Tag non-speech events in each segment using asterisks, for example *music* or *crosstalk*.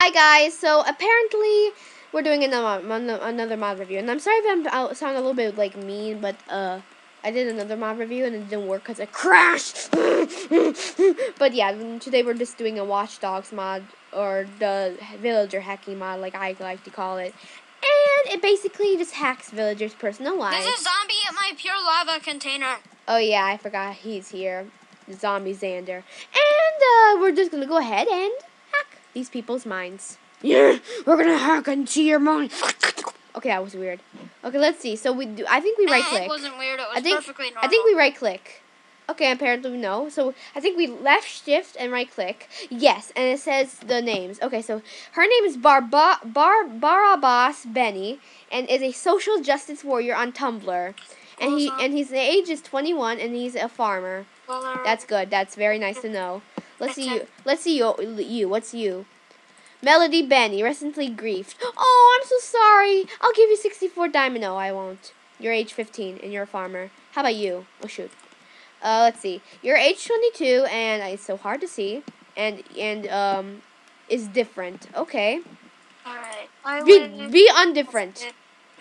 Hi guys, so apparently we're doing another another mod review, and I'm sorry if I'm I sound a little bit like mean, but uh, I did another mod review and it didn't work because it crashed. *laughs* but yeah, today we're just doing a Watch Dogs mod or the villager hacking mod, like I like to call it, and it basically just hacks villagers' personal lives. There's a zombie at my pure lava container. Oh yeah, I forgot he's here, Zombie Xander, and uh, we're just gonna go ahead and these people's minds. Yeah, we're gonna hack into your mind. Okay, that was weird. Okay, let's see. So we do. I think we right click. It wasn't weird. It was I think, perfectly normal. I think we right click. Okay, apparently no. So I think we left shift and right click. Yes, and it says the names. Okay, so her name is Barba Bar Barabas Benny and is a social justice warrior on Tumblr. And he and his age is 21 and he's a farmer. Uh, That's good. That's very nice to know. Let's see you. Let's see you. You. What's you? Melody Benny, recently griefed. Oh, I'm so sorry. I'll give you 64 diamond. No, I won't. You're age 15 and you're a farmer. How about you? Oh shoot. Uh, let's see. You're age 22 and it's so hard to see. And and um, is different. Okay. Alright. Be be undifferent.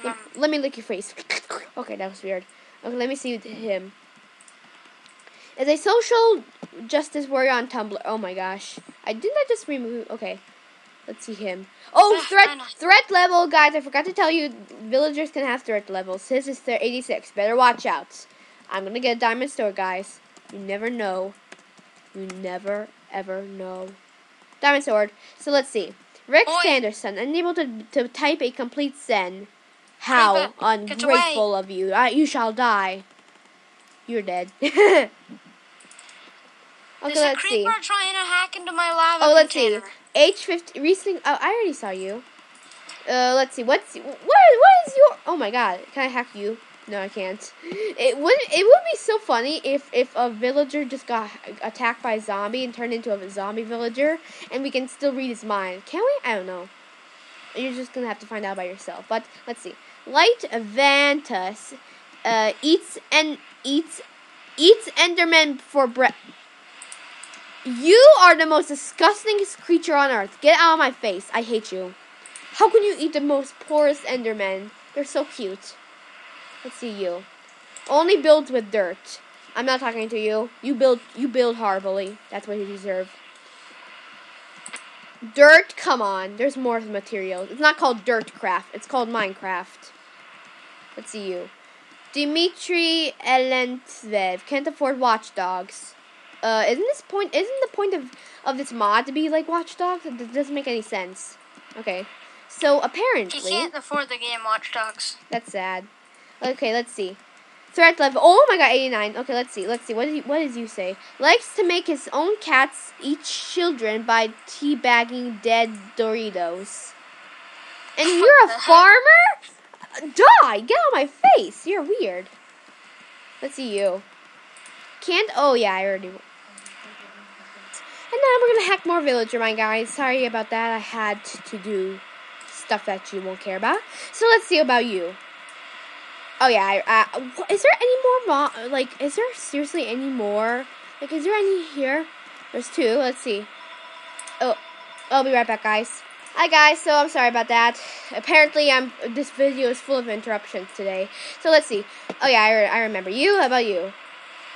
Um, let me lick your face. *laughs* okay, that was weird. Okay, let me see him. Is a social justice warrior on Tumblr. Oh my gosh. I didn't I just remove okay. Let's see him. Oh, threat threat level, guys. I forgot to tell you, villagers can have threat levels. His is 86. Better watch out. I'm gonna get a diamond store, guys. You never know. You never ever know. Diamond sword. So let's see. Rick Oi. Sanderson, unable to to type a complete sen. How ungrateful of you! Uh, you shall die. You're dead. *laughs* Okay, There's let's a creeper see. trying to hack into my lava Oh, let's container. see. H50 recently. Oh, I already saw you. Uh, let's see. What's what? What is your? Oh my God! Can I hack you? No, I can't. It would it would be so funny if if a villager just got attacked by a zombie and turned into a zombie villager, and we can still read his mind. Can we? I don't know. You're just gonna have to find out by yourself. But let's see. Light Vantus uh, eats and eats eats Enderman for breakfast. You are the most disgusting creature on earth. Get out of my face. I hate you. How can you eat the most poorest Endermen? They're so cute. Let's see you. Only builds with dirt. I'm not talking to you. You build you build horribly. That's what you deserve. Dirt, come on. There's more materials. It's not called Dirt Craft. It's called Minecraft. Let's see you. Dimitri Elentsev can't afford watchdogs uh, isn't this point? Isn't the point of of this mod to be like Watch Dogs? It doesn't make any sense. Okay, so apparently he can't afford the game Watch Dogs. That's sad. Okay, let's see. Threat level. Oh my god, 89. Okay, let's see. Let's see. What did you, what does you say? Likes to make his own cats eat children by teabagging dead Doritos. And *laughs* you're a farmer? Die! Get out of my face! You're weird. Let's see you. Can't. Oh yeah, I already. And now we're gonna hack more villager, my guys. Sorry about that. I had to do stuff that you won't care about. So let's see about you. Oh yeah, I, uh, is there any more? like, is there seriously any more? Like, is there any here? There's two. Let's see. Oh, I'll be right back, guys. Hi guys, so I'm sorry about that. Apparently, I'm this video is full of interruptions today. So let's see. Oh yeah, I, re I remember you. How about you?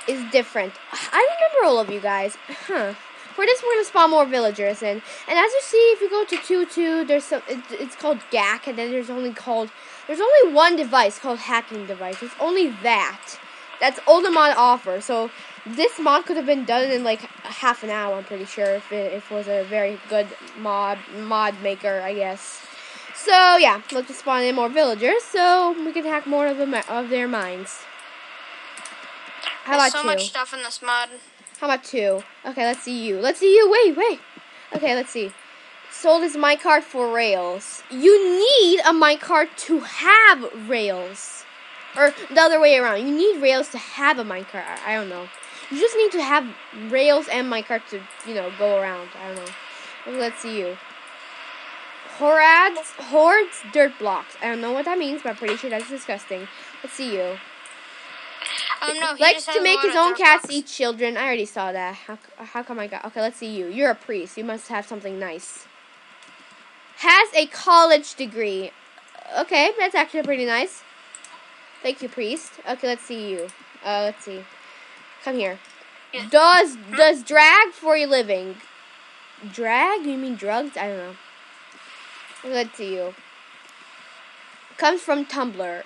Is different. I remember all of you guys. Huh. For this, we're gonna spawn more villagers in. And as you see, if you go to two two, there's some. It, it's called GAC, and then there's only called. There's only one device called hacking device. It's only that. That's all the mod offers. So this mod could have been done in like half an hour. I'm pretty sure if it, if it was a very good mod mod maker, I guess. So yeah, let's just spawn in more villagers so we can hack more of them of their minds. How There's so two? much stuff in this mod. How about two? Okay, let's see you. Let's see you. Wait, wait. Okay, let's see. Sold his minecart for rails. You need a minecart to have rails. Or the other way around. You need rails to have a minecart. I don't know. You just need to have rails and minecart to, you know, go around. I don't know. Let's see you. Horads, hordes, dirt blocks. I don't know what that means, but I'm pretty sure that's disgusting. Let's see you. Um, no, likes to make his own cats eat children. I already saw that. How, how come I got... Okay, let's see you. You're a priest. You must have something nice. Has a college degree. Okay, that's actually pretty nice. Thank you, priest. Okay, let's see you. Uh, let's see. Come here. Yeah. Does does drag for a living? Drag? You mean drugs? I don't know. Let's see you. Comes from Tumblr.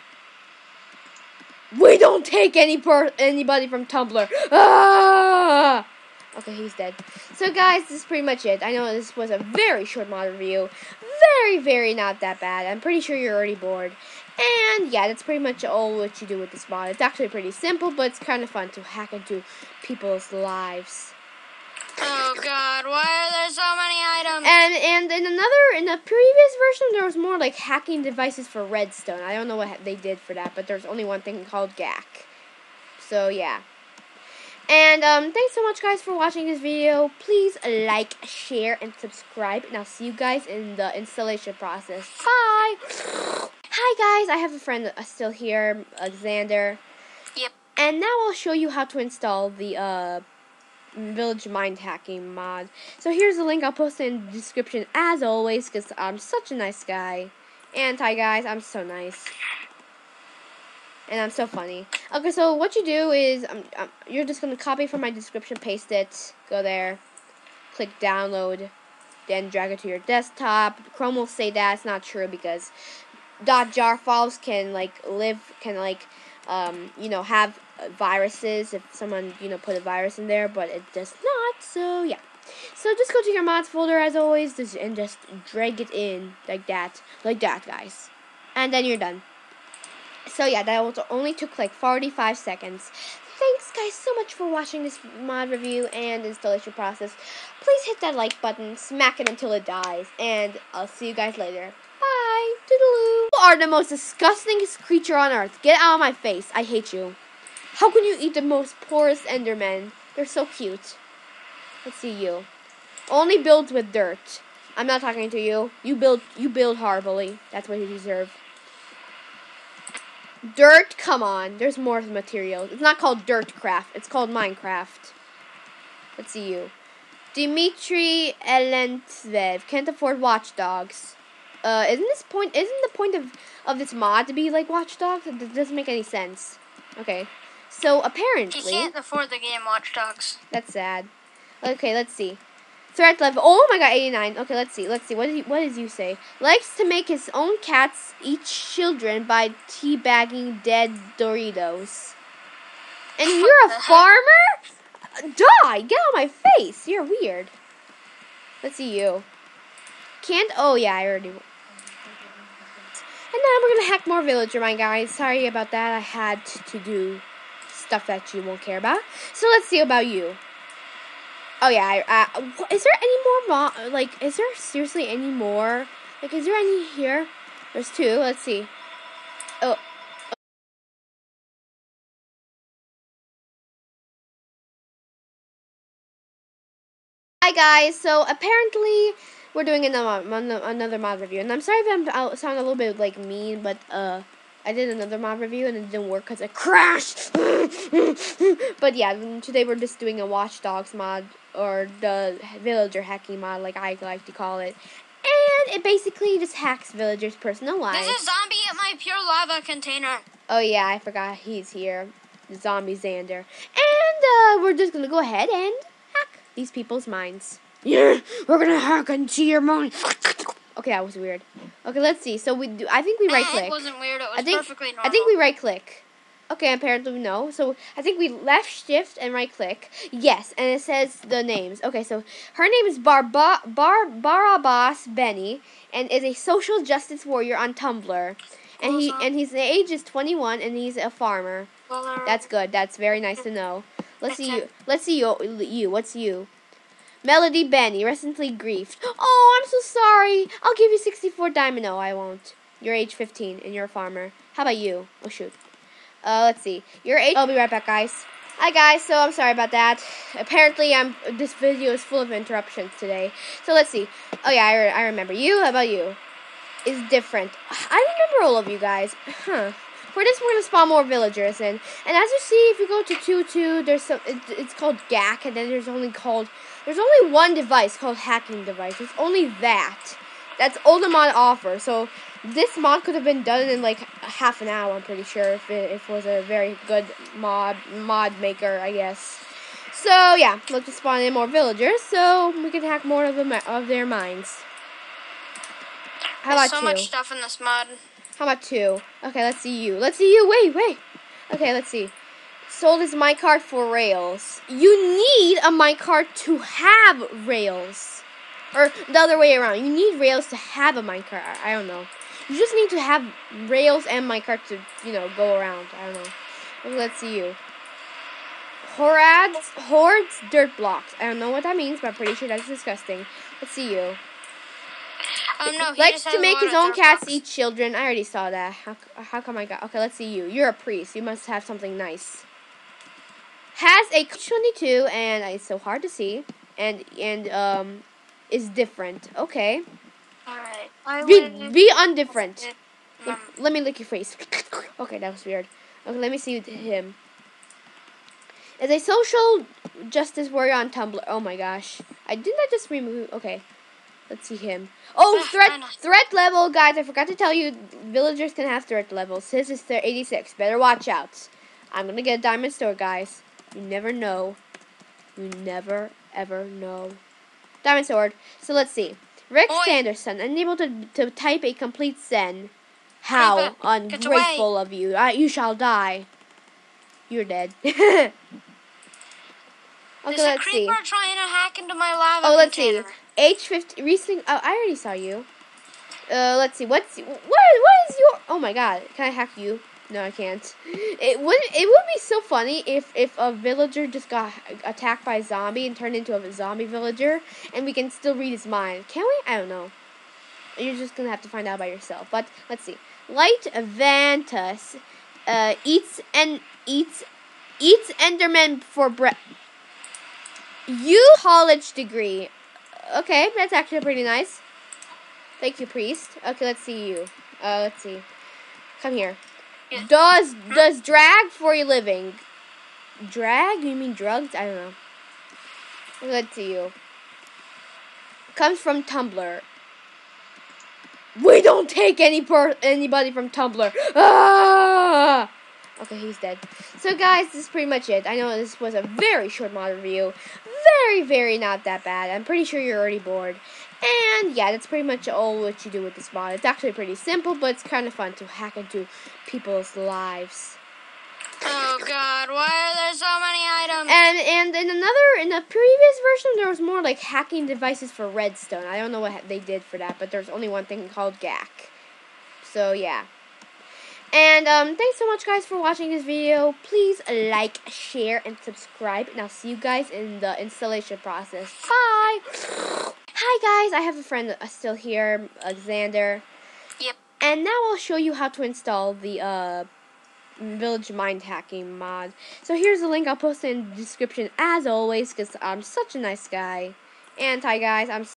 We don't take any per anybody from Tumblr. Ah! Okay, he's dead. So guys, this is pretty much it. I know this was a very short mod review. Very, very not that bad. I'm pretty sure you're already bored. And yeah, that's pretty much all what you do with this mod. It's actually pretty simple, but it's kind of fun to hack into people's lives. Oh god, why are there so many items? And and in another in the previous version there was more like hacking devices for redstone. I don't know what they did for that, but there's only one thing called GAC. So yeah. And um, thanks so much guys for watching this video. Please like, share, and subscribe. And I'll see you guys in the installation process. Bye! Hi guys, I have a friend uh, still here, Alexander. Yep. And now I'll show you how to install the uh, Village Mind Hacking mod. So here's the link. I'll post it in the description as always because I'm such a nice guy. And hi guys, I'm so nice. And I'm so funny. Okay, so what you do is um, um, you're just going to copy from my description, paste it, go there, click download, then drag it to your desktop. Chrome will say that's not true because .jar files can like live, can like, um, you know, have viruses if someone you know put a virus in there, but it does not. So yeah. So just go to your mods folder as always, and just drag it in like that, like that, guys, and then you're done. So yeah, that only took like 45 seconds. Thanks guys so much for watching this mod review and installation process. Please hit that like button, smack it until it dies, and I'll see you guys later. Bye. Toodaloo. You are the most disgustingest creature on earth. Get out of my face. I hate you. How can you eat the most poorest Endermen? They're so cute. Let's see you. Only builds with dirt. I'm not talking to you. You build you build horribly. That's what you deserve. Dirt, come on. There's more materials. It's not called Dirt Craft. It's called Minecraft. Let's see you. Dimitri Elentsev can't afford watchdogs. Uh, isn't this point? Isn't the point of of this mod to be like watchdogs? It doesn't make any sense. Okay. So apparently, he can't afford the game Watch Dogs. That's sad. Okay, let's see. Threat level. Oh my god, 89. Okay, let's see. Let's see. What, did you, what does you say? Likes to make his own cats eat children by teabagging dead Doritos. And *laughs* you're a farmer? Die! Get out of my face! You're weird. Let's see you. Can't. Oh yeah, I already. And now we're gonna hack more villager, my guys. Sorry about that. I had to do stuff that you won't care about. So let's see about you. Oh yeah, I, uh, is there any more like is there seriously any more? Like is there any here? There's two. Let's see. Oh. Hi guys. So apparently we're doing another another mod review, and I'm sorry if I'm I sound a little bit like mean, but uh I did another mod review and it didn't work because it crashed. *laughs* but yeah, today we're just doing a Watch Dogs mod or the villager hacking mod, like I like to call it. And it basically just hacks villagers' personal lives. There's a zombie at my pure lava container. Oh yeah, I forgot he's here. Zombie Xander. And uh, we're just gonna go ahead and hack these people's minds. Yeah, we're gonna hack into your mind. Okay, that was weird. Okay, let's see. So we do. I think we eh, right click. It wasn't weird. It was I think, perfectly normal. I think we right click. Okay, apparently no. So I think we left shift and right click. Yes, and it says the names. Okay, so her name is Barba Bar Barabas Benny and is a social justice warrior on Tumblr. And he and his age is 21 and he's a farmer. Uh, That's good. That's very nice to know. Let's see you. Let's see you. You. What's you? Melody Benny, recently grieved. Oh, I'm so sorry. I'll give you 64 diamond. No, I won't. You're age 15 and you're a farmer. How about you? Oh, shoot. Uh, let's see. You're age. I'll be right back, guys. Hi, guys. So I'm sorry about that. Apparently, I'm. This video is full of interruptions today. So let's see. Oh yeah, I, re I remember you. How about you? Is different. I remember all of you guys. Huh. For this, we're gonna spawn more villagers in. And as you see, if you go to two two, there's some. It, it's called GAC, and then there's only called. There's only one device called hacking device. It's only that. That's all the mod offers. So this mod could have been done in like half an hour. I'm pretty sure if it, if it was a very good mod mod maker, I guess. So yeah, let's just spawn in more villagers so we can hack more of them of their minds. How There's so two? much stuff in this mod. How about two? Okay, let's see you. Let's see you. Wait, wait. Okay, let's see. Sold his minecart for rails. You need a minecart to have rails. Or the other way around. You need rails to have a minecart. I, don't know. You just need to have rails and minecart to, you know, go around. I don't know. Let's see you. Horads, hordes, dirt blocks. I don't know what that means, but I'm pretty sure that's disgusting. Let's see you. Oh no, he likes to make his own cats eat children. I already saw that. How, how come I got? Okay, let's see you. You're a priest. You must have something nice. Has a 22 and it's so hard to see and and um is different. Okay. Alright. Be be undifferent. Let, let me lick your face. *laughs* okay, that was weird. Okay, let me see him. Is a social justice warrior on Tumblr. Oh my gosh. I didn't I just remove okay. Let's see him. Oh, threat threat level, guys. I forgot to tell you, villagers can have threat levels. His is 86. Better watch out. I'm gonna get a diamond store, guys. You never know. You never ever know. Diamond sword. So let's see. Rick Oi. Sanderson, unable to, to type a complete sen. How ungrateful of you. Uh, you shall die. You're dead. *laughs* okay, There's let's a creeper see. trying to hack into my lava Oh, let's container. see. H50 recent. Oh, I already saw you. Uh, let's see. What's what? What is your? Oh my God! Can I hack you? No, I can't. It would. It would be so funny if if a villager just got attacked by a zombie and turned into a zombie villager, and we can still read his mind. Can we? I don't know. You're just gonna have to find out by yourself. But let's see. Light Vantus uh, eats and eats eats Enderman for bread. You college degree okay, that's actually pretty nice. Thank you, priest. Okay, let's see you. Uh, let's see. Come here. Does does drag for a living? Drag? You mean drugs? I don't know. Let's see you. Comes from Tumblr. We don't take any per anybody from Tumblr. Ah! Okay, he's dead. So guys, this is pretty much it. I know this was a very short mod review. Very, very not that bad. I'm pretty sure you're already bored. And yeah, that's pretty much all what you do with this mod. It's actually pretty simple, but it's kind of fun to hack into people's lives. Oh god, why are there so many items? And and in another in the previous version there was more like hacking devices for redstone. I don't know what they did for that, but there's only one thing called GAC. So yeah. And um, thanks so much, guys, for watching this video. Please like, share, and subscribe. And I'll see you guys in the installation process. Bye! Hi, guys. I have a friend uh, still here, Alexander. Yep. And now I'll show you how to install the uh, Village Mind Hacking mod. So here's the link. I'll post it in the description, as always, because I'm such a nice guy. And hi, guys. I'm